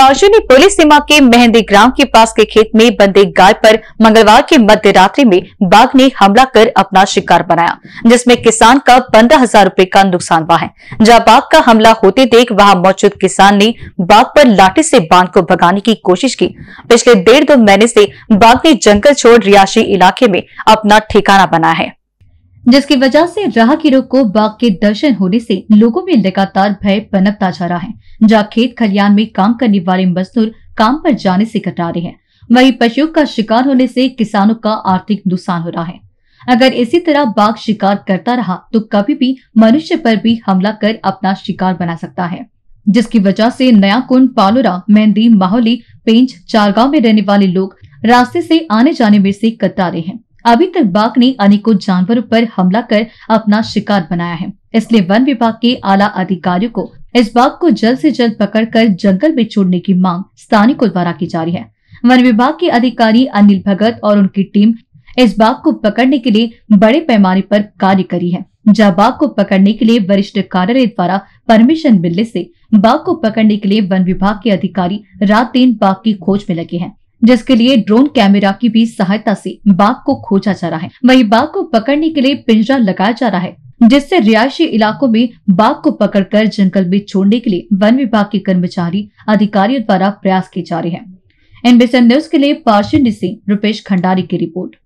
पार्जुनी police सीमा के मेहंदी ग्राम के पास के खेत में बंदे गाय पर मंगलवार की मध्य रात्रि में बाघ ने हमला कर अपना शिकार बनाया, जिसमें किसान का पंद्रह हज़ार रूपए का नुकसान हुआ है। जहाँ बाघ का हमला होते देख वहाँ मौजूद किसान ने बाघ पर लाठी से बाँध को भगाने की कोशिश की। पिछले डेढ़ दो महीने से बाघ ने जंगल छोड़ रियाशी इलाके में अपना ठिकाना बनाया है। जिसकी वजह से राहगीरों को बाघ के दर्शन होने से लोगों में लगातार भय पनपता जा रहा है, जहाँ खेत खलियान में काम करने वाले मजदूर काम पर जाने से कतरा रहे हैं। वहीं पशुओं का शिकार होने से किसानों का आर्थिक नुकसान हो रहा है। अगर इसी तरह बाघ शिकार करता रहा तो कभी भी मनुष्य पर भी हमला कर अपना शिकार बना सकता है, जिसकी वजह से नया कुंड, पालोरा मेहंदी माहौली, पेंच, चारगांव में रहने वाले लोग रास्ते से आने जाने में से कतरा रहे हैं। अभी तक बाघ ने अनेकों जानवरों पर हमला कर अपना शिकार बनाया है। इसलिए वन विभाग के आला अधिकारियों को इस बाघ को जल्द से जल्द पकड़कर जंगल में छोड़ने की मांग स्थानीय द्वारा की जा रही है। वन विभाग के अधिकारी अनिल भगत और उनकी टीम इस बाघ को पकड़ने के लिए बड़े पैमाने पर कार्य करी है, जहाँ बाघ को पकड़ने के लिए वरिष्ठ कार्यालय द्वारा परमिशन मिलने से बाघ को पकड़ने के लिए वन विभाग के अधिकारी रात दिन बाघ की खोज में लगे हैं। जिसके लिए ड्रोन कैमरा की भी सहायता से बाघ को खोजा जा रहा है। वही बाघ को पकड़ने के लिए पिंजरा लगाया जा रहा है, जिससे रिहायशी इलाकों में बाघ को पकड़कर जंगल में छोड़ने के लिए वन विभाग के कर्मचारी अधिकारियों द्वारा प्रयास किए जा रहे हैं। एनबीसी न्यूज़ के लिए पार्शिंडी सिंह रूपेश खंडारी की रिपोर्ट।